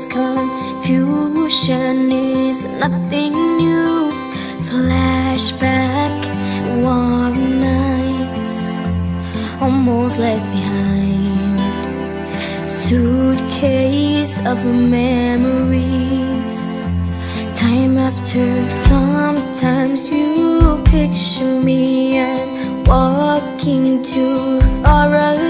circles, confusion is nothing new. Flashback, warm nights, almost left behind. Suitcase of memories. Time after, sometimes you picture me and walking too far ahead.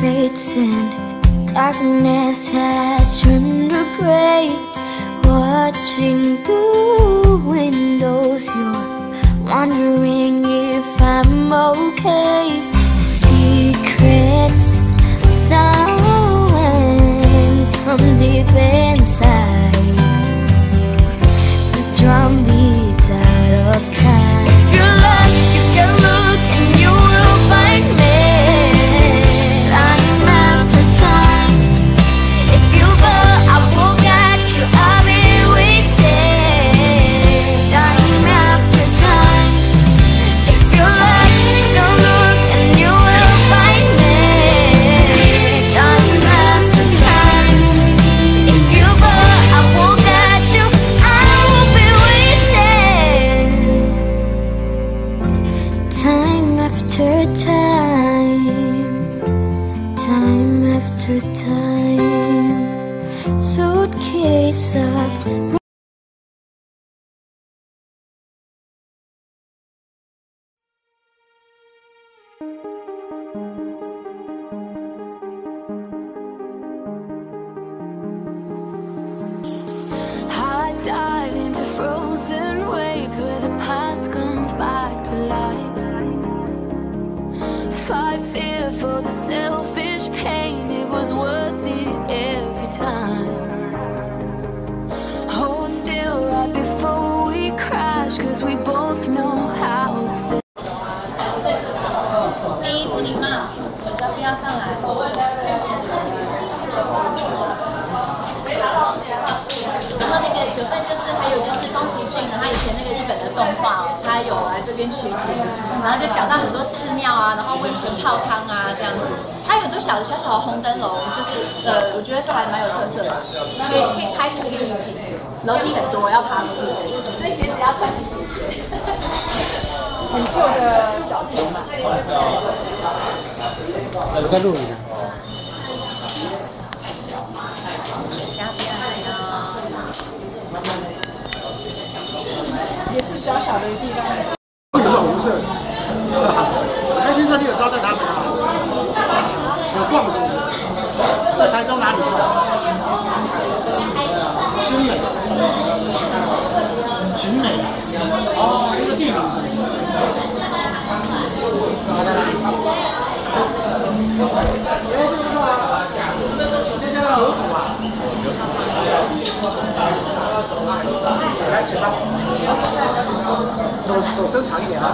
Fades and darkness has turned to gray, watching through windows, you're wondering if I'm okay. Secrets stolen from deep inside after time. Time after time. Suitcase of dive into frozen waves where the past comes back to life. 礼貌，手交不要上来。然后那个九份就是还有就是宫崎骏呢，他以前那个日本的动画，他有来这边取景，然后就想到很多寺庙啊，然后温泉泡汤啊这样子，还有很多小小小的红灯笼，就是呃，我觉得是还蛮有特色的，可以可以拍出一个意境。楼梯很多，要爬坡，所以鞋子要穿皮鞋。很旧的小街嘛。我再录一下。也是小小的地方。你是红色的。哎，听说你有招待他们啊？有逛是不是？在台中哪里逛？新美、秦美，哦，那个地名是不是？来来来，哎，这个不错啊，接下来河谷啊。手手伸长一点啊。